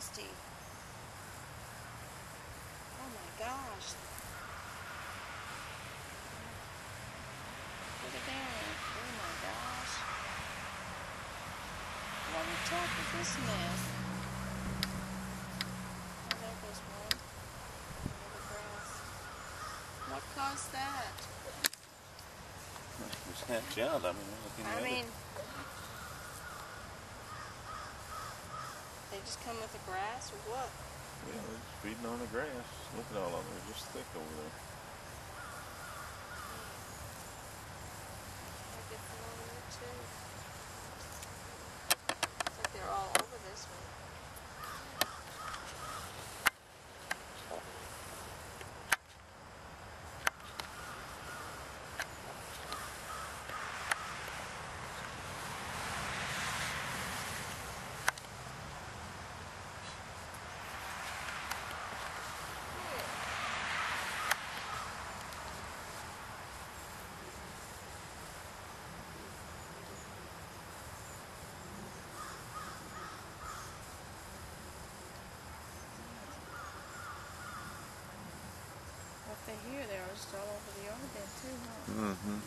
nasty. Oh my gosh. Put it down. Oh my gosh. What on top of this mess? Oh, there goes one. Another grass. What caused that? Just hatch out. I mean, look in the I mean, they just come with the grass or what? Yeah, they're feeding on the grass. Look at all of them. They're just thick over there. I get them over there too. It's like they're all over this one. They're just all over the yard then too, huh? Mm-hmm.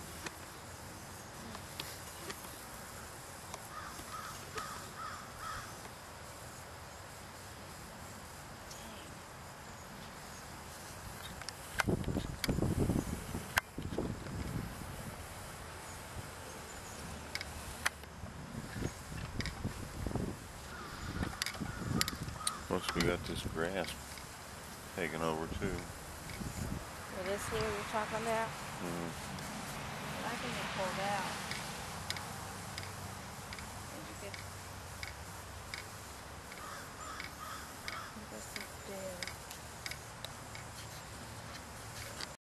Plus, we got this grass taken over too. This here you're talking about? Mm. I